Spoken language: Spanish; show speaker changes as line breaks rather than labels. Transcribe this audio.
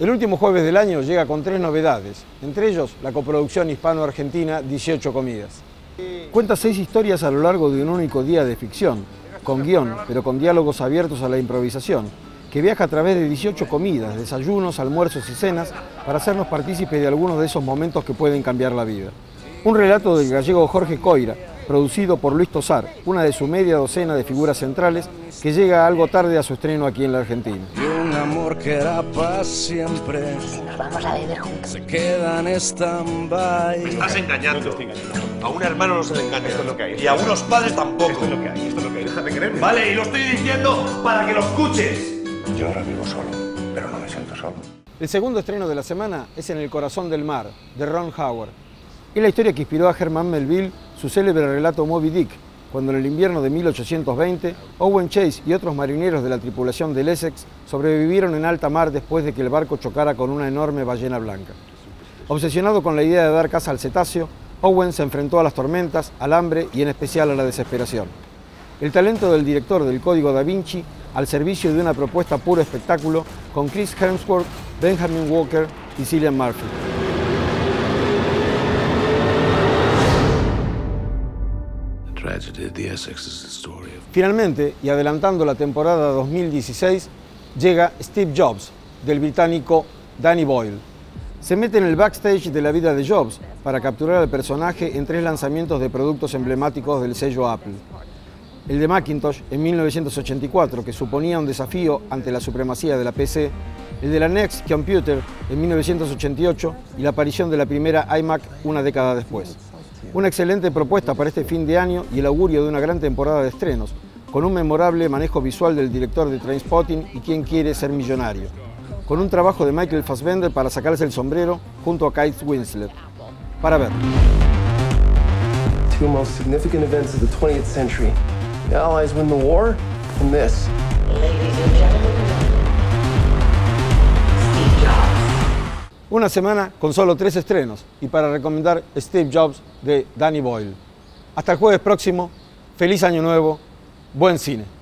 El último jueves del año llega con tres novedades, entre ellos la coproducción hispano-argentina 18 comidas. Cuenta seis historias a lo largo de un único día de ficción, con guion, pero con diálogos abiertos a la improvisación, que viaja a través de 18 comidas, desayunos, almuerzos y cenas para hacernos partícipes de algunos de esos momentos que pueden cambiar la vida. Un relato del gallego Jorge Coira, producido por Luis Tosar, una de su media docena de figuras centrales que llega algo tarde a su estreno aquí en la Argentina.
Y un amor que era para siempre.
Si nos vamos a beber juntos.
Se queda en stand-by.
Estás engañando. A un hermano no se le engaña.
Esto es lo que hay.
Y a unos padres tampoco.
Esto es lo que hay, esto es lo que hay. Déjate creerme.
Vale, y lo estoy diciendo para que lo escuches.
Yo ahora vivo solo, pero no me siento solo.
El segundo estreno de la semana es En el corazón del mar, de Ron Howard. Es la historia que inspiró a Herman Melville su célebre relato Moby Dick, cuando en el invierno de 1820, Owen Chase y otros marineros de la tripulación del Essex sobrevivieron en alta mar después de que el barco chocara con una enorme ballena blanca. Obsesionado con la idea de dar caza al cetáceo, Owen se enfrentó a las tormentas, al hambre y en especial a la desesperación. El talento del director del Código da Vinci al servicio de una propuesta puro espectáculo con Chris Hemsworth, Benjamin Walker y Cillian Murphy. Finalmente, y adelantando la temporada 2016, llega Steve Jobs, del británico Danny Boyle. Se mete en el backstage de la vida de Jobs para capturar al personaje en tres lanzamientos de productos emblemáticos del sello Apple. El de Macintosh en 1984, que suponía un desafío ante la supremacía de la PC, el de la Next Computer en 1988 y la aparición de la primera iMac una década después. Una excelente propuesta para este fin de año y el augurio de una gran temporada de estrenos, con un memorable manejo visual del director de Trainspotting y Quién quiere ser millonario, con un trabajo de Michael Fassbender para sacarse el sombrero junto a Kate Winslet. Para ver.
Two most significant events of the 20th century. The Allies win the war, and this.
Ladies and gentlemen,
Una semana con solo tres estrenos y para recomendar Steve Jobs de Danny Boyle. Hasta el jueves próximo, feliz año nuevo, buen cine.